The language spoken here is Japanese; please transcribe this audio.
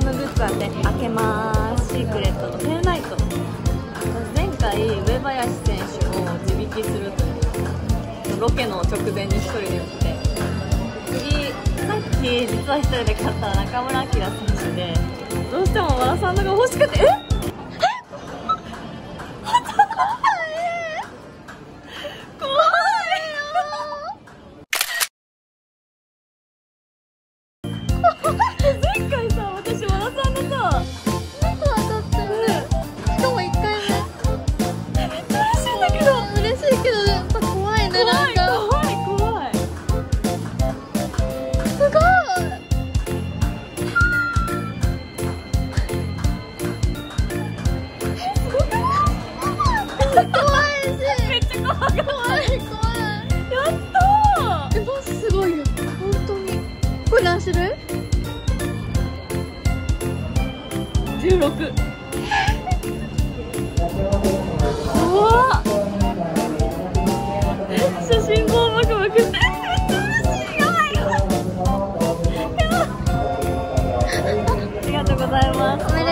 ダムグッズはね開けますシークレットのペンライト前回上林選手を自引きするというロケの直前に1人で打って次さっき実は1人で買った中村晃選手でどうしても和田さんのが欲しくてえ？前 やったすごいよ。本当に。これ何種類ー16怖っ。写真棒バクバク。してめっちゃ嬉しい。やばい。やばい。やばい。ありがとうございます